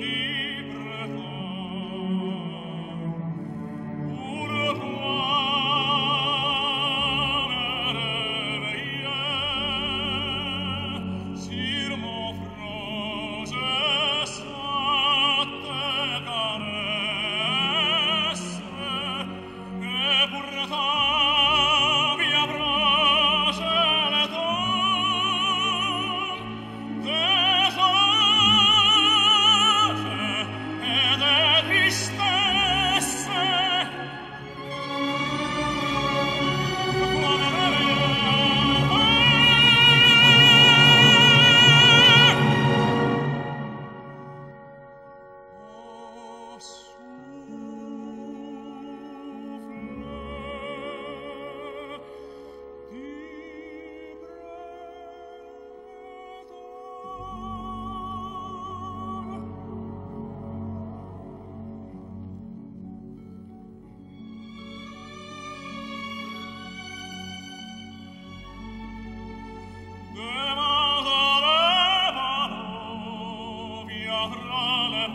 Maria. Demandare mano, via fra le